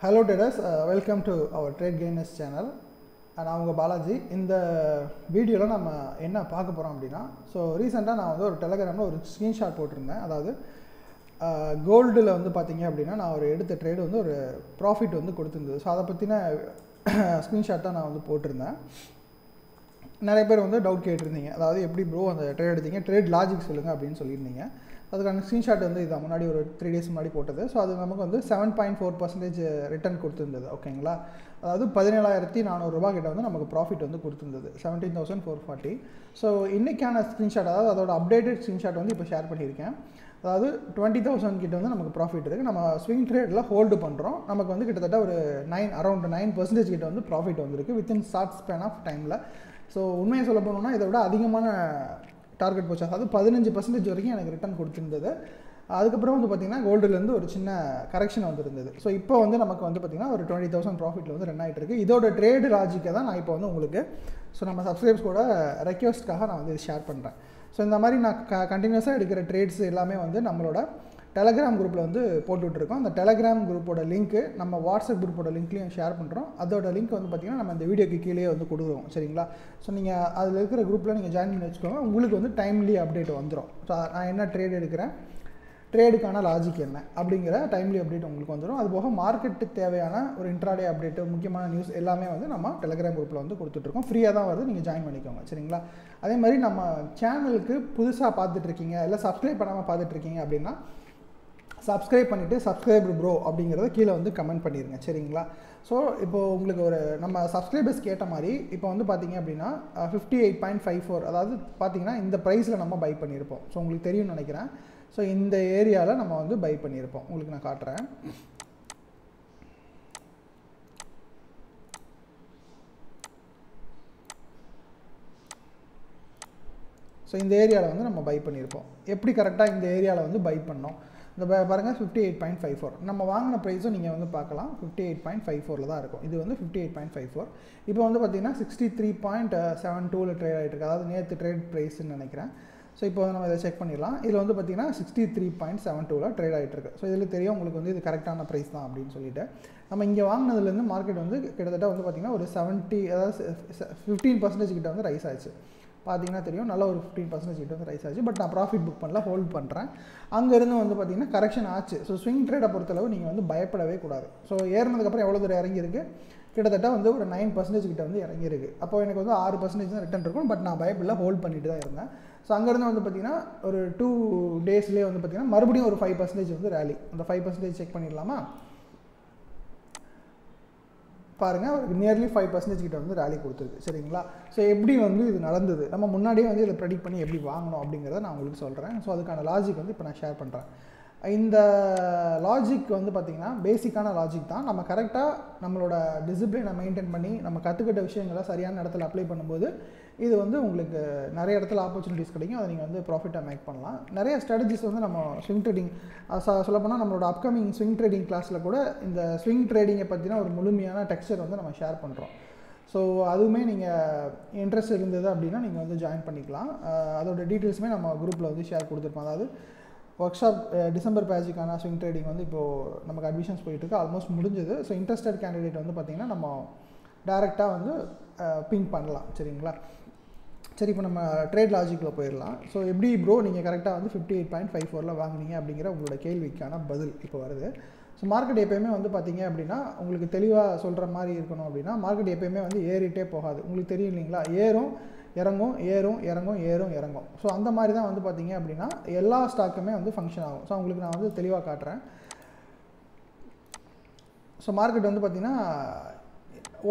Hello traders welcome to our trade gainers channel நான் உங்கள் பாலாஜி. இந்த வீடியோவில் நம்ம என்ன பார்க்க போகிறோம் அப்படின்னா ஸோ ரீசெண்டாக நான் வந்து ஒரு டெலகிராமில் ஒரு ஸ்க்ரீன்ஷாட் போட்டிருந்தேன். அதாவது uh, கோல்டில் வந்து பார்த்தீங்க அப்படின்னா நான் ஒரு எடுத்த ட்ரேடு வந்து ஒரு ப்ராஃபிட் வந்து கொடுத்துருந்தது. ஸோ அதை பற்றின ஸ்க்ரீன்ஷாட் தான் நான் வந்து போட்டிருந்தேன். நிறைய பேர் வந்து டவுட் கேட்டிருந்தீங்க. அதாவது எப்படி ப்ரோ அந்த ட்ரேட் எடுத்தீங்க? ட்ரேட் லாஜிக் சொல்லுங்கள் அப்படின்னு சொல்லியிருந்தீங்க. அதுக்கான ஸ்க்ரீன்ஷாட் வந்து இதான். முன்னாடி ஒரு த்ரீ டேஸ் முன்னாடி போட்டது. ஸோ அது நமக்கு வந்து seven point four percentage return கொடுத்துருந்தது. ஓகேங்களா அதாவது பதினேழாயிரத்தி நானூறுரூபா கிட்ட வந்து நமக்கு ப்ராஃபிட் வந்து கொடுத்துருந்தது. Seventeen thousand four forty so இன்றைக்கான ஸ்க்ரீன்ஷாட் அதாவது அதோட அப்டேட்டட் ஸ்க்ரீன்ஷாட் வந்து இப்போ ஷேர் பண்ணியிருக்கேன். அதாவது டுவெண்ட்டி தௌசண்ட் கிட்ட வந்து நமக்கு ப்ராஃபிட் இருக்குது நம்ம ஸ்விங் ட்ரேடில் ஹோல்டு பண்ணுறோம் நமக்கு வந்து கிட்டத்தட்ட ஒரு நைன் அரௌண்ட் நைன் பர்சன்டேஜ் கிட்ட வந்து ப்ராஃபிட் வந்திருக்கு வித்தின் ஷார்ட் ஸ்பேன் ஆஃப் டைமில் ஸோ உண்மையை சொல்ல போனோம்னா இதை விட அதிகமான டார்கெட் போச்சு? அதாவது பதினஞ்சு பர்சன்டேஜ் வரைக்கும் எனக்கு ரிட்டர்ன் கொடுத்துருந்தது. அதுக்கப்புறம் வந்து பார்த்திங்கன்னா கோல்டுலேருந்து ஒரு சின்ன கரெக்ஷன் வந்துருந்தது. ஸோ இப்போ வந்து நமக்கு வந்து பார்த்திங்கன்னா ஒரு டுவெண்ட்டி தௌசண்ட் ப்ராஃபிட்டில் வந்து ரன் ஆகிட்டு இருக்குது இதோட ட்ரேடு லாஜிக்கை தான் நான் இப்போ வந்து உங்களுக்கு ஸோ நம்ம சப்ஸ்கிரைப்ஸ் கூட ரெக்வஸ்ட்காக நான் வந்து இது ஷேர் பண்ணுறேன் ஸோ இந்த மாதிரி நான் க கண்டினியூஸாக எடுக்கிற ட்ரேட்ஸ் எல்லாமே வந்து நம்மளோட டெலகிராம் குரூப்பில் வந்து போட்டுட்ருக்கோம் அந்த டெலகிராம் குரூப்போட லிங்க்கு நம்ம வாட்ஸ்அப் குரூப்போட லிங்க்லையும் ஷேர் பண்ணுறோம் அதோட லிங்க் வந்து பார்த்திங்கன்னா நம்ம இந்த வீடியோக்கு கீழே வந்து கொடுக்குறோம் சரிங்களா? ஸோ நீங்கள் அதில் இருக்கிற குரூப்பில் நீங்கள் ஜாயின் பண்ணி வச்சுக்கோங்க. உங்களுக்கு வந்து டைம்லி அப்டேட் வந்துடும் ஸோ நான் என்ன ட்ரேட் எடுக்கிறேன்? ட்ரேடுக்கான லாஜிக் என்ன? அப்படிங்கிற டைம்லி அப்டேட் உங்களுக்கு வந்துடும் அது போக மார்க்கெட்டுக்கு தேவையான ஒரு இன்ட்ராடே அப்டேட்டு முக்கியமான நியூஸ் எல்லாமே வந்து நம்ம டெலகிராம் குரூப்பில் வந்து கொடுத்துட்ருக்கோம். ஃப்ரீயாக தான் வருது. நீங்கள் ஜாயின் பண்ணிக்கோங்க. சரிங்களா? அதே மாதிரி நம்ம சேனலுக்கு புதுசாக பார்த்துட்ருக்கீங்க இல்லை சப்ஸ்கிரைப் பண்ணாமல் பார்த்துட்ருக்கீங்க அப்படின்னா சப்ஸ்கிரைப் பண்ணிவிட்டு சப்ஸ்கிரைப் ப்ரோ அப்படிங்கிறத கீழே வந்து கமெண்ட் பண்ணிடுங்க சரிங்களா? ஸோ இப்போது உங்களுக்கு ஒரு நம்ம சப்ஸ்கிரைபர்ஸ் கேட்ட மாதிரி இப்போ வந்து பார்த்தீங்க அப்படின்னா fifty eight point five four அதாவது பார்த்தீங்கன்னா இந்த ப்ரைஸில் நம்ம பை பண்ணியிருப்போம் ஸோ உங்களுக்கு தெரியும்னு நினைக்கிறேன். ஸோ இந்த ஏரியாவில் நம்ம வந்து பை பண்ணியிருப்போம் உங்களுக்கு நான் காட்டுறேன். ஸோ இந்த ஏரியாவில் வந்து நம்ம பை பண்ணியிருப்போம் எப்படி கரெக்டாக இந்த ஏரியாவில் வந்து பை பண்ணோம்? இந்த பாருங்கள் fifty eight point five four நம்ம வாங்கின ப்ரைஸும் நீங்கள் வந்து பார்க்கலாம். ஃபிஃப்டி எயிட் பாயிண்ட் ஃபைவ் ஃபோரில் தான் இருக்கும். இது வந்து fifty eight point five four இப்போ வந்து பார்த்தீங்கன்னா சிக்ஸ்டி த்ரீ பாயிண்ட் செவன் டூவில் ட்ரேட் ஆகிட்டு இருக்கு. அதாவது நேற்று ட்ரேட் ப்ரைஸ்ன்னு நினைக்கிறேன். ஸோ இப்போ நம்ம இதை செக் பண்ணிடலாம். இதில் வந்து பார்த்தீங்கன்னா சிக்ஸ்டி த்ரீ பாயிண்ட் செவன் டூவில் ட்ரேட் ஆகிட்டு இருக்கு. ஸோ இதில் தெரியும் உங்களுக்கு வந்து இது கரெக்டான ப்ரைஸ் தான் அப்படின்னு சொல்லிட்டு. நம்ம இங்கே வாங்கினதுலேருந்து மார்க்கெட் வந்து கிட்டத்தட்ட வந்து பார்த்திங்கன்னா ஒரு செவன்ட்டி அதாவது ஃபிஃப்டீன் பர்சன்டேஜ் கிட்ட வந்து ரைஸ் ஆச்சு. பார்த்தீங்கன்னா தெரியும். நல்ல ஒரு ஃபிஃப்டீன் பர்சன்டேஜ் கிட்ட வந்து ரைஸ் ஆச்சு. பட் நான் ப்ராஃபிட் புக் பண்ணல ஹோல்ட் பண்ணுறேன் அங்கேருந்து வந்து பார்த்தீங்கன்னா கரெக்ஷன் ஆச்சு. ஸோ ஸ்விங் ட்ரேடை பொறுத்தளவு நீங்கள் வந்து பயப்படவே கூடாது. ஸோ ஏறினதுக்கப்புறம் எவ்வளோ தூரம் இறங்கியிருக்கு? கிட்டத்தட்ட வந்து ஒரு நைன் பர்சன்டேஜ் கிட்ட வந்து இறங்கியிருக்கு. அப்போ எனக்கு வந்து ஆறு பர்சன்டேஜ் தான் ரிட்டன் இருக்கும். பட் நான் பயப்படல ஹோல்ட் பண்ணிட்டு தான் இருந்தேன். ஸோ அங்கேருந்து வந்து பார்த்தீங்கன்னா ஒரு டூ டேஸ்லேயே வந்து பார்த்தீங்கன்னா மறுபடியும் ஒரு ஃபைவ் பர்சன்டேஜ் வந்து ரேலி அந்த ஃபைவ் பர்சன்டேஜ் செக் பண்ணிடலாமா? பாருங்கள் அவருக்கு நியர்லி ஃபைவ் பர்சன்டேஜ் கிட்ட வந்து ரேலி கொடுத்துருக்கு. சரிங்களா? ஸோ எப்படி வந்து இது நடந்தது? நம்ம முன்னாடியே வந்து இதை ப்ரெடிக்ட் பண்ணி எப்படி வாங்கணும் அப்படிங்கிறத நான் உங்களுக்கு சொல்கிறேன் ஸோ அதுக்கான லாஜிக் வந்து இப்போ நான் ஷேர் பண்ணுறேன் இந்த லாஜிக் வந்து பார்த்திங்கன்னா பேசிக்கான லாஜிக் தான். நம்ம கரெக்டாக நம்மளோட டிசிப்ளினை மெயின்டைன் பண்ணி நம்ம கற்றுக்கிட்ட விஷயங்களை சரியான இடத்துல அப்ளை பண்ணும்போது இது வந்து உங்களுக்கு நிறைய இடத்துல ஆப்பர்ச்சுனிட்டிஸ் கிடைக்கும். அதை நீங்கள் வந்து ப்ராஃபிட்டாக மேக் பண்ணலாம். நிறைய ஸ்ட்ராட்டஜிஸ் வந்து நம்ம ஸ்விங் ட்ரேடிங் சொல்லப்போனால் நம்மளோட அப்கமிங் ஸ்விங் ட்ரேடிங் கிளாஸில் கூட இந்த ஸ்விங் ட்ரேடிங்கை பற்றின ஒரு முழுமையான டெக்ஸ்டர் வந்து நம்ம ஷேர் பண்ணுறோம் ஸோ அதுவுமே நீங்கள் இன்ட்ரெஸ்ட் இருந்தது அப்படின்னா நீங்கள் வந்து ஜாயின் பண்ணிக்கலாம். அதோட டீட்டெயில்ஸுமே நம்ம குரூப்பில் வந்து ஷேர் கொடுத்துருப்போம். அதாவது ஒர்க் ஷாப் டிசம்பர் பேஜுக்கான ஸ்விங் ட்ரேடிங் வந்து இப்போது நமக்கு அட்மிஷன்ஸ் போயிட்டுருக்கு. ஆல்மோஸ்ட் முடிஞ்சது. ஸோ இன்ட்ரெஸ்டட் கேண்டிடேட் வந்து பார்த்திங்கன்னா நம்ம டேரெக்டாக வந்து uh, பிங்க் பண்ணலாம். சரிங்களா? சரி இப்போ நம்ம ட்ரேட் லாஜிக்கில் போயிடலாம். ஸோ எப்படி ப்ரோ நீங்கள் கரெக்டாக வந்து ஃபிஃப்டி எயிட் பாயிண்ட் ஃபைவ் ஃபோரில் வாங்குனீங்க அப்படிங்கிற உங்களோட கேள்விக்கான பதில் இப்போ வருது. ஸோ மார்க்கெட் எப்போயுமே வந்து பார்த்தீங்க அப்படின்னா உங்களுக்கு தெளிவாக சொல்கிற மாதிரி இருக்கணும் அப்படின்னா மார்க்கெட் எப்போயுமே வந்து ஏறிட்டே போகாது. உங்களுக்கு தெரியும் இல்லைங்களா? ஏறும் இறங்கும் ஏறும் இறங்கும் ஏறும் இறங்கும். ஸோ அந்த மாதிரி தான் வந்து பார்த்தீங்க அப்படின்னா எல்லா ஸ்டாக்குமே வந்து ஃபங்க்ஷன் ஆகும். ஸோ உங்களுக்கு நான் வந்து தெளிவாக காட்டுறேன். ஸோ மார்க்கெட் வந்து பார்த்திங்கன்னா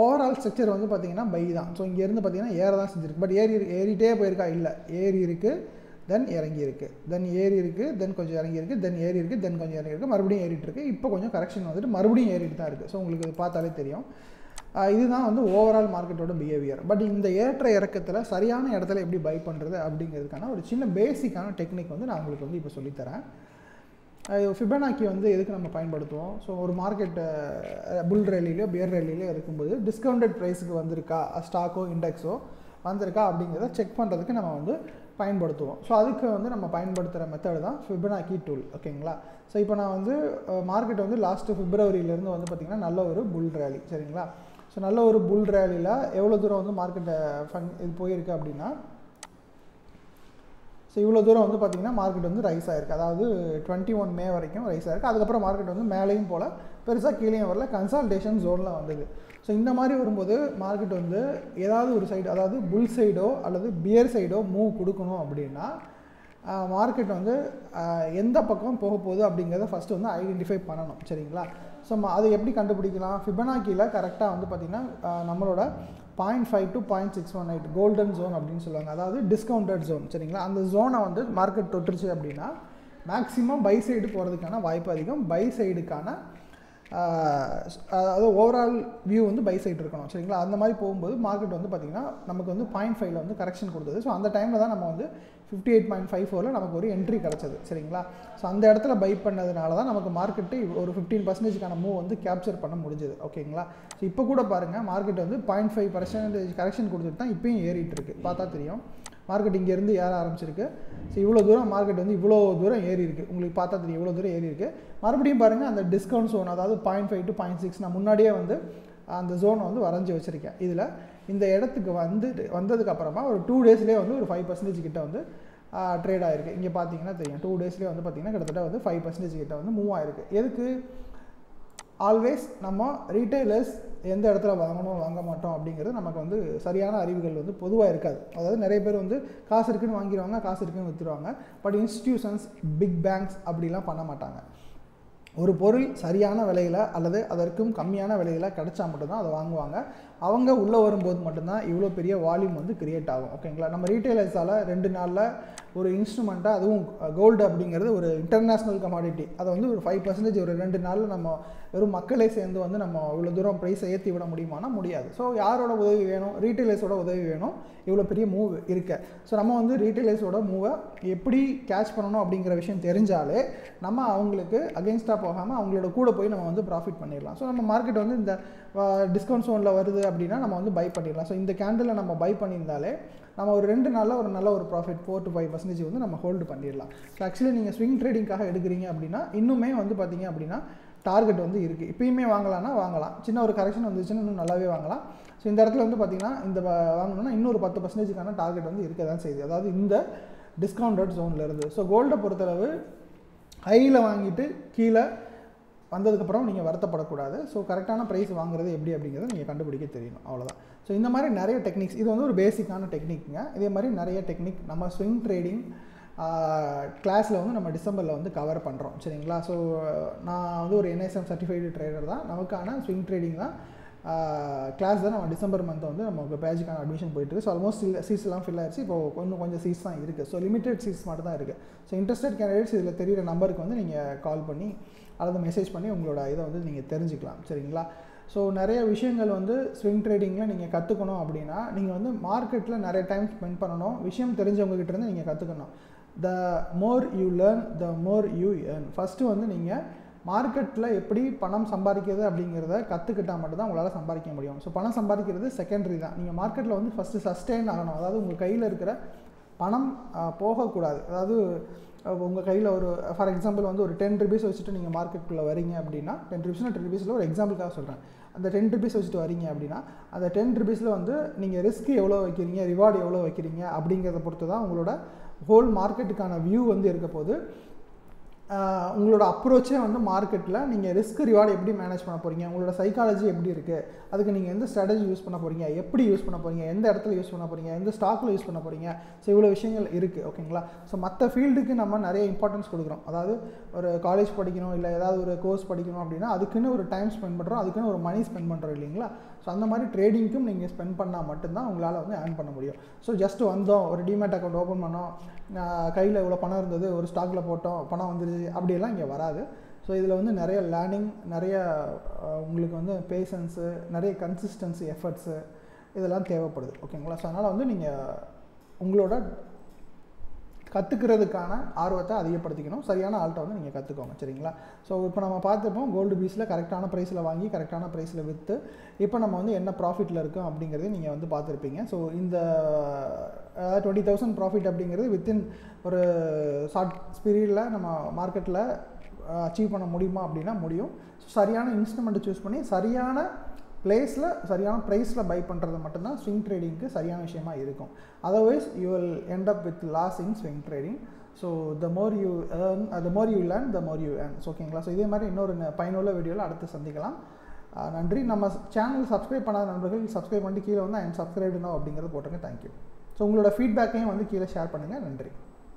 ஓவரால் ஸ்ட்ரக்சர் வந்து பார்த்திங்கன்னா பை தான். ஸோ இங்கேருந்து பார்த்திங்கன்னா ஏற தான் செஞ்சுருக்கு. பட் ஏறி ஏறிட்டே போயிருக்கா? இல்லை. ஏறி இருக்குது தென் இறங்கி இருக்குது தென் ஏறி இருக்குது தென் கொஞ்சம் இறங்கி இருக்குது தென் ஏறி இருக்குது தென் கொஞ்சம் இறங்கி இருக்குது மறுபடியும் ஏறிட்டு இருக்குது இப்போ கொஞ்சம் கரெக்ஷன் வந்துட்டு மறுபடியும் ஏறிட்டு தான் இருக்குது ஸோ உங்களுக்கு பார்த்தாலே தெரியும். இதுதான் வந்து ஓவரால் மார்க்கெட்டோட பிஹேவியர் பட் இந்த ஏற்ற இறக்கத்தில் சரியான இடத்துல எப்படி பை பண்ணுறது அப்படிங்கிறதுக்கான ஒரு சின்ன பேசிக்கான டெக்னிக் வந்து நான் உங்களுக்கு வந்து இப்போ சொல்லித்தரேன். ஃபிபனாக்கி வந்து எதுக்கு நம்ம பயன்படுத்துவோம்? ஸோ ஒரு மார்க்கெட்டு புல் ரேலிலையோ பியர் ரேலிலையோ இருக்கும்போது டிஸ்கவுண்டட் ப்ரைஸுக்கு வந்திருக்கா? ஸ்டாக்கோ இண்டெக்ஸோ வந்திருக்கா அப்படிங்கிறத செக் பண்ணுறதுக்கு நம்ம வந்து பயன்படுத்துவோம். ஸோ அதுக்கு வந்து நம்ம பயன்படுத்துகிற மெத்தடு தான் ஃபிபனாக்கி டூல் ஓகேங்களா ஸோ இப்போ நான் வந்து மார்க்கெட் வந்து லாஸ்ட்டு ஃபிப்ரவரியிலேருந்து வந்து பார்த்திங்கன்னா நல்ல ஒரு புல் ரேலி சரிங்களா? ஸோ நல்ல ஒரு புல் ரேலியில் எவ்வளோ தூரம் வந்து மார்க்கெட்டை ஃபன் இது போயிருக்கு அப்படின்னா ஸோ இவ்வளோ தூரம் வந்து பார்த்திங்கன்னா மார்க்கெட் வந்து ரைஸ் ஆயிருக்கு. அதாவது டுவெண்ட்டி ஒன் மே வரைக்கும் ரைஸ் ஆயிருக்கு. அதுக்கப்புறம் மார்க்கெட் வந்து மேலேயும் போல் பெருசாக கீழேயும் வரல கன்சால்டேஷன் ஜோனில் வந்தது. ஸோ இந்த மாதிரி வரும்போது மார்க்கெட் வந்து ஏதாவது ஒரு சைடு அதாவது புல் சைடோ அல்லது பியர் சைடோ மூவ் கொடுக்கணும் அப்படின்னா மார்க்கெட் வந்து எந்த பக்கம் போக போகுது அப்படிங்கிறத ஃபஸ்ட்டு வந்து ஐடென்டிஃபை பண்ணணும். சரிங்களா? ஸோ அதை எப்படி கண்டுபிடிக்கலாம்? ஃபிபனாக்கியில் கரெக்டாக வந்து பார்த்திங்கன்னா நம்மளோட point five to point six one eight golden zone அப்படின்னு சொல்லுவாங்க. அதாவது டிஸ்கவுண்டட் ஜோன் சரிங்களா? அந்த ஜோனை வந்து மார்க்கெட் தொட்டுருச்சு அப்படின்னா மேக்ஸிமம் பை சைடு போகிறதுக்கான வாய்ப்பு அதிகம். பை சைடுக்கான அதாவது ஓவரால் வியூ வந்து பை சைட் இருக்கணும் சரிங்களா? அந்த மாதிரி போகும்போது மார்க்கெட் வந்து பார்த்திங்கன்னா நமக்கு வந்து பாயிண்ட் ஃபைவ்ல வந்து கரெக்ஷன் கொடுத்தது. ஸோ அந்த டைமில் தான் நம்ம வந்து ஃபிஃப்டி எயிட் பாயிண்ட் ஃபைவ் ஃபோரில் நமக்கு ஒரு என்ட்ரி கிடச்சது சரிங்களா? ஸோ அந்த இடத்துல பை பண்ணதுனால தான் நமக்கு மார்க்கெட்டு ஒரு ஃபிஃப்டீன் பர்சன்டேஜ்க்கான மூவ் வந்து கேப்சர் பண்ண முடிஞ்சது ஓகேங்களா? ஸோ இப்போ கூட பாருங்கள் மார்க்கெட் வந்து பாயிண்ட் ஃபைவ் பர்சன்டேஜ் கரெக்ஷன் கொடுத்துட்டு தான் இப்போயும் ஏறிட்டு இருக்கு. பார்த்தா தெரியும். மார்க்கெட் இங்கேருந்து ஏற ஆரம்பிச்சிருக்கு. ஸோ இவ்வளோ தூரம் மார்க்கெட் வந்து இவ்வளோ தூரம் ஏறி இருக்குது உங்களுக்கு பார்த்தா தெரியும் இவ்வளோ தூரம் ஏறி இருக்குது மறுபடியும் பாருங்கள் அந்த டிஸ்கவுண்ட் ஜோன் அதாவது point five to point six நான் முன்னாடியே வந்து அந்த ஜோனை வந்து வரைஞ்சி வச்சுருக்கேன். இதில் இந்த இடத்துக்கு வந்து வந்ததுக்கப்புறமா ஒரு டூ டேஸ்லேயே வந்து ஒரு ஃபைவ் பர்சன்டேஜ் கிட்ட வந்து ட்ரேட் ஆகிருக்கு இங்கே பார்த்தீங்கன்னா தெரியும். டூ டேஸ்லேயே வந்து பார்த்திங்கன்னா கிட்டத்தட்ட வந்து ஃபைவ் பர்சன்டேஜ் கிட்ட வந்து மூவ் ஆயிருக்கு. எதுக்கு? ஆல்வேஸ் நம்ம ரீட்டைலர்ஸ் எந்த இடத்துல வாங்கணும் வாங்க மாட்டோம் அப்படிங்கிறது நமக்கு வந்து சரியான அறிவுகள் வந்து பொதுவாக இருக்காது. அதாவது நிறைய பேர் வந்து காசு இருக்குன்னு வாங்கிடுவாங்க காசு இருக்குன்னு விற்றுருவாங்க பட் இன்ஸ்டிடியூஷன்ஸ் பிக் பேங்க்ஸ் அப்படிலாம் பண்ண மாட்டாங்க. ஒரு பொருள் சரியான விலையில் அல்லது அதற்கும் கம்மியான விலையில் கிடைச்சா மட்டும்தான் அதை வாங்குவாங்க. அவங்க உள்ளே வரும்போது மட்டும்தான் இவ்வளோ பெரிய வால்யூம் வந்து கிரியேட் ஆகும். ஓகேங்களா நம்ம ரீட்டைலர்ஸால் ரெண்டு நாளில் ஒரு இன்ஸ்ட்ருமெண்ட்டாக அதுவும் கோல்டு அப்படிங்கிறது ஒரு இன்டர்நேஷ்னல் கமாடிட்டி அதை வந்து ஒரு ஃபைவ் பர்சன்டேஜ் ஒரு ரெண்டு நாளில் நம்ம வெறும் மக்களே சேர்ந்து வந்து நம்ம இவ்வளோ தூரம் ப்ரைஸை ஏற்றி விட முடியுமானா முடியாது. ஸோ யாரோட உதவி வேணும்? ரீட்டைலர்ஸோட உதவி வேணும். இவ்வளோ பெரிய மூவ் இருக்க. ஸோ நம்ம வந்து ரீட்டைலர்ஸோட மூவை எப்படி கேட்ச் பண்ணணும் அப்படிங்கிற விஷயம் தெரிஞ்சாலே நம்ம அவங்களுக்கு அகென்ஸ்டாக போகாமல் அவங்களோட கூட போய் நம்ம வந்து ப்ராஃபிட் பண்ணிடலாம். ஸோ நம்ம மார்க்கெட் வந்து இந்த டிஸ்கவுண்ட் ஜோனில் வருது அப்படின்னா நம்ம வந்து பை பண்ணிடலாம். ஸோ இந்த கேண்டில் நம்ம பை பண்ணியிருந்தாலே நம்ம ஒரு ரெண்டு நாளில் ஒரு நல்ல ஒரு profit four to five percentage வந்து நம்ம ஹோல்டு பண்ணிடலாம். ஸோ ஆக்சுவலி நீங்கள் ஸ்விங் ட்ரேடிங்காக எடுக்கிறீங்க அப்படின்னா இன்னுமே வந்து பார்த்தீங்க அப்படின்னா டார்கெட் வந்து இருக்குது இப்பயுமே வாங்கலாம்னா வாங்கலாம். சின்ன ஒரு கரெக்ஷன் வந்துச்சுன்னா இன்னும் நல்லாவே வாங்கலாம். ஸோ இந்த இடத்துல வந்து பார்த்தீங்கன்னா இந்த வாங்கணும்னா இன்னொரு பத்து பர்சன்டேஜுக்கான டார்கெட் வந்து இருக்க தான் செய்யுது. அதாவது இந்த டிஸ்கவுண்டட் ஜோனில் இருந்து. ஸோ கோல்டை பொறுத்தளவு ஹையில் வாங்கிட்டு கீழே வந்ததுக்கப்புறம் நீங்கள் வருத்தப்படக்கூடாது. ஸோ கரெக்டான ப்ரைஸ் வாங்குறது எப்படி அப்படிங்கிறத நீங்கள் கண்டுபிடிக்க தெரியணும். அவ்வளோதான் ஸோ இந்த மாதிரி நிறைய டெக்னிக்ஸ் இது வந்து ஒரு பேசிக்கான டெக்னிக்ங்க இதே மாதிரி நிறைய டெக்னிக் நம்ம ஸ்விங் ட்ரேடிங் கிளாஸில் வந்து நம்ம டிசம்பரில் வந்து கவர் பண்ணுறோம் சரிங்களா? ஸோ நான் வந்து ஒரு என்எஸ்எம் சர்டிஃபைடு ட்ரேடர் தான். நமக்கான ஸ்விங் ட்ரேடிங் தான் கிளாஸ் தான் நம்ம டிசம்பர் மந்த் வந்து நமக்கு பேஜுக்கான அட்மிஷன் போயிட்டுருக்கு ஸோ ஆல்மோஸ்ட் சீட்ஸ்லாம் ஃபில் ஆயிடுச்சு இப்போ இன்னும் கொஞ்சம் சீட்ஸ் தான் இருக்குது ஸோ லிமிடெட் சீட்ஸ் மட்டும் தான் இருக்குது ஸோ இன்ட்ரெஸ்டட் கேண்டிடேட்ஸ் இதில் தெரியிற நம்பருக்கு வந்து நீங்கள் கால் பண்ணி அல்லது மெசேஜ் பண்ணி உங்களோட இதை வந்து நீங்கள் தெரிஞ்சுக்கலாம். சரிங்களா? ஸோ நிறைய விஷயங்கள் வந்து ஸ்விங் ட்ரேடிங்கில் நீங்கள் கற்றுக்கணும் அப்படின்னா நீங்கள் வந்து மார்க்கெட்டில் நிறைய டைம் ஸ்பெண்ட் பண்ணணும். விஷயம் தெரிஞ்சவங்ககிட்ட இருந்து நீங்கள் கற்றுக்கணும் the more you learn the more you earn first வந்து நீங்கள் மார்க்கெட்டில் எப்படி பணம் சம்பாதிக்கிறது அப்படிங்கிறத கற்றுக்கிட்டால் மட்டும்தான் உங்களால் சம்பாதிக்க முடியும். ஸோ பணம் சம்பாதிக்கிறது செகண்டரி தான். நீங்கள் மார்க்கெட்டில் வந்து ஃபஸ்ட்டு சஸ்டெயின் ஆகணும். அதாவது உங்கள் கையில் இருக்கிற பணம் போகக்கூடாது. அதாவது உங்கள் கையில் ஒரு ஃபார் எக்ஸாம்பிள் வந்து ஒரு டென் ருபீஸ் வச்சுட்டு நீங்கள் மார்க்கெட்டுக்குள்ளே வரீங்க அப்படின்னா டென் ருபீஸ்னா டென் ருபீஸில் ஒரு எக்ஸாம்பிளுக்காக சொல்கிறேன் அந்த டென் ருபீஸ் வச்சுட்டு வரீங்க அப்படின்னா அந்த டென் ருபீஸில் வந்து நீங்கள் ரிஸ்க் எவ்வளோ வைக்கிறீங்க ரிவார்டு எவ்வளோ வைக்கிறீங்க அப்படிங்கிறத பொறுத்து தான் உங்களோட ஹோல் மார்க்கெட்டுக்கான வியூ வந்து இருக்க போது உங்களோட அப்ரோச்சே வந்து மார்க்கெட்டில் நீங்கள் ரிஸ்க் ரிவார்டு எப்படி மேனேஜ் பண்ண போகிறீங்க உங்களோட சைக்காலஜி எப்படி இருக்குது அதுக்கு நீங்கள் எந்த ஸ்ட்ராட்டஜி யூஸ் பண்ண போகிறீங்க எப்படி யூஸ் பண்ண போகிறீங்க எந்த இடத்துல யூஸ் பண்ண போகிறீங்க எந்த ஸ்டாக்கில் யூஸ் பண்ண போகிறீங்க ஸோ இவ்வளோ விஷயங்கள் இருக்குது ஓகேங்களா ஸோ மற்ற ஃபீல்டுக்கு நம்ம நிறைய இம்பார்ட்டன்ஸ் கொடுக்குறோம். அதாவது ஒரு காலேஜ் படிக்கணும் இல்லை ஏதாவது ஒரு கோர்ஸ் படிக்கணும் அப்படின்னா அதுக்குன்னு ஒரு டைம் ஸ்பெண்ட் பண்ணுறோம் அதுக்குன்னு ஒரு மணி ஸ்பெண்ட் பண்ணுறோம் இல்லைங்களா? ஸோ அந்த மாதிரி ட்ரேடிங்க்கும் நீங்கள் ஸ்பெண்ட் பண்ணால் மட்டும்தான் உங்களால் வந்து ஏர்ன் பண்ண முடியும். ஸோ ஜஸ்ட் வந்தோம் ஒரு டிமேட் அக்கௌண்ட் ஓப்பன் பண்ணோம் கையில் இவ்வளோ பணம் இருந்தது ஒரு ஸ்டாக்கில் போட்டோம் பணம் வந்துருச்சு அப்படியெல்லாம் இங்கே வராது. ஸோ இதில் வந்து நிறைய லேர்னிங் நிறைய உங்களுக்கு வந்து பேஷன்ஸு நிறைய கன்சிஸ்டன்சி எஃபர்ட்ஸு இதெல்லாம் தேவைப்படுது. ஓகேங்களா ஸோ அதனால் வந்து நீங்கள் உங்களோட கற்றுக்கிறதுக்கான ஆர்வத்தை அதிகப்படுத்திக்கணும். சரியான ஆள்கிட்ட வந்து நீங்கள் கற்றுக்கோங்க சரிங்களா? ஸோ இப்போ நம்ம பார்த்துப்போம் கோல்டு பீஸில் கரெக்டான ப்ரைஸில் வாங்கி கரெக்டான ப்ரைஸில் விற்று இப்போ நம்ம வந்து என்ன ப்ராஃபிட்டில் இருக்கோம் அப்படிங்கிறதையும் நீங்கள் வந்து பார்த்துருப்பீங்க. ஸோ இந்த டுவெண்ட்டி தௌசண்ட் ப்ராஃபிட் அப்படிங்கிறது வித்தின் ஒரு ஷார்ட் பீரியடில் நம்ம மார்க்கெட்டில் அச்சீவ் பண்ண முடியுமா அப்படின்னா முடியும். ஸோ சரியான இன்ஸ்ட்ருமெண்ட்டை சூஸ் பண்ணி சரியான பிளேஸில் சரியான ப்ரைஸில் பை பண்ணுறது மட்டும்தான் ஸ்விங் ட்ரேடிங்க்கு சரியான விஷயமா இருக்கும். Otherwise you will end up with loss in swing trading so the more you earn the more you learn the more you earns ஓகேங்களா ஸோ இதே மாதிரி இன்னொரு பயனுள்ள வீடியோவில் அடுத்து சந்திக்கலாம். நன்றி. நம்ம சேனல் சப்ஸ்கிரைப் பண்ணாத நண்பர்கள் சப்ஸ்கிரைப் பண்ணிட்டு கீழே வந்து ஐம் சப்ஸ்கிரைப்டு நோ அப்படிங்கிறது போட்டுங்க தேங்க்யூ ஸோ உங்களோட ஃபீட்பேக்கையும் வந்து கீழே ஷேர் பண்ணுங்கள் நன்றி.